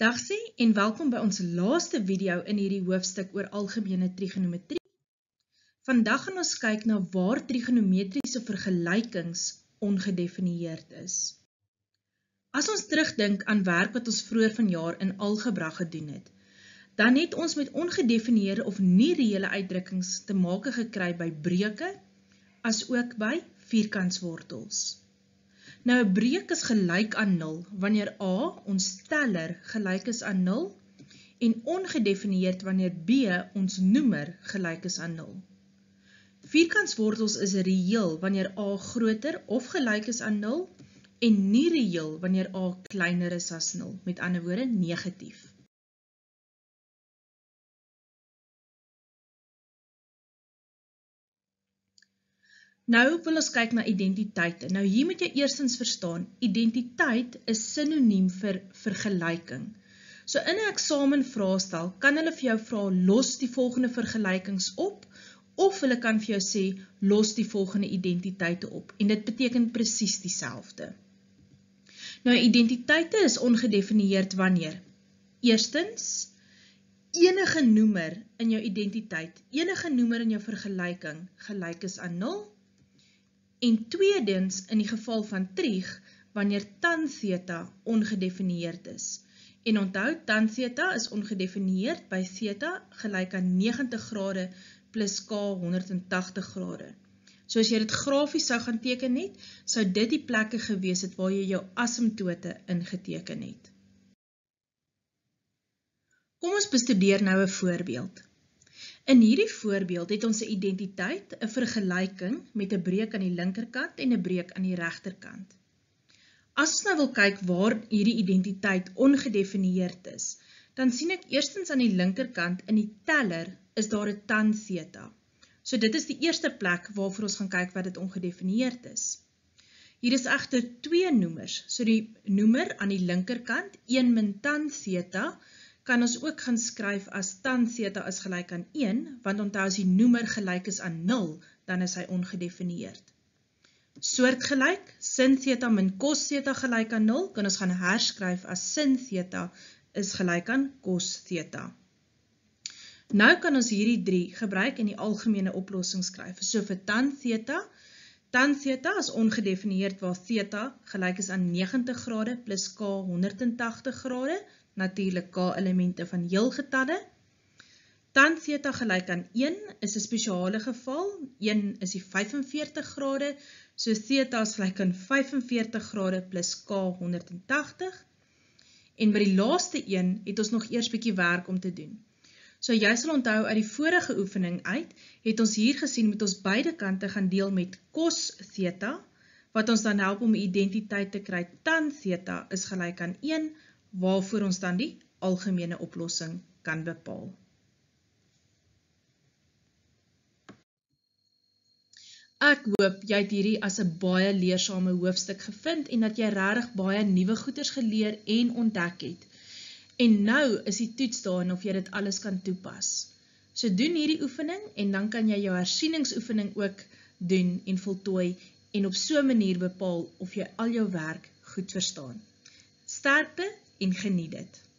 Dag sê en welkom by ons laaste video in hierdie hoofstuk oor algemene trigonometrie. Vandag gaan ons kyk na waar trigonometriese vergelykings ongedefinieerd is. As ons terugdink aan werk wat ons vroeër vanjaar in algebra gedoen het, dan het ons met ongedefinieerde of nie reële uitdrukkings te make gekry by breuke as ook by vierkantswortels. Nou, een breek is gelijk aan 0, wanneer A, ons teller, gelijk is aan 0, en ongedefinieerd wanneer B, ons noemer, gelijk is aan 0. Vierkantswortels is reëel wanneer A groter of gelijk is aan 0, en nie reëel wanneer A kleiner is as 0, met ander woorde negatief. Nou wil ons kyk na identiteite. Nou hier moet jy eerstens verstaan, identiteit is synoniem vir vergelyking. So in 'n eksamen vraestel kan hulle vir jou vra los die volgende vergelykings op of hulle kan vir jou sê los die volgende identiteite op en dit beteken presies dieselfde. Nou identiteite is ongedefinieerd wanneer eerstens enige noemer in jou identiteit, enige noemer in jou vergelyking gelyk is aan 0 en tweedens in die geval van trieg, wanneer tan theta ongedefinieerd is. En onthou, tan theta is ongedefinieerd by theta gelijk aan 90 grade plus k 180 grade. So as jy dit grafies sou gaan teken het, sou dit die plekke gewees het waar jy jou asymptote ingeteken het. Kom ons bestudeer nou een voorbeeld. In hierdie voorbeeld het ons 'n identiteit, 'n vergelyking met 'n breek aan die linkerkant en 'n breek aan die regterkant. As ons nou wil kyk waar hierdie identiteit ongedefinieerd is, dan sien ek eerstens aan die linkerkant in die teller is daar 'n tan theta. So dit is die eerste plek waarvoor ons gaan kyk wat dit ongedefinieerd is. Hier is egter twee noemers. So die noemer aan die linkerkant 1 min tan theta kan ons ook gaan skryf as tan theta is gelijk aan 1, want onthou as die noemer gelijk is aan 0, dan is hy ongedefinieerd. Soortgelijk, sin theta min cos theta gelijk aan 0, kan ons gaan herskryf as sin theta is gelijk aan cos theta. Nou kan ons hierdie 3 gebruik in die algemene oplossing skryf. So vir tan theta, tan theta is ongedefinieerd waar theta gelijk is aan 90 grade plus k 180 grade, natuurlijk k-elemente van heel getalle. Tan theta gelijk aan 1 is een speciale geval, 1 is die 45 grade, so theta is gelijk aan 45 grade plus k 180. En by die laaste 1 het ons nog eers bykie werk om te doen. So jy sal onthou uit die vorige oefening uit, het ons hier gesien met ons beide kante gaan deel met cos theta, wat ons dan help om identiteit te kry, tan theta is gelijk aan 1, waarvoor ons dan die algemene oplossing kan bepaal. Ek hoop jy het hierdie as 'n baie leersame hoofstuk gevind en dat jy regtig baie nuwe goeders geleer en ontdek het. En nou is die toets daarin of jy dit alles kan toepas. So doen hierdie oefening en dan kan jy jou hersieningsoefening ook doen en voltooi en op so 'n manier bepaal of jy al jou werk goed verstaan. Sterkte en geniet dit.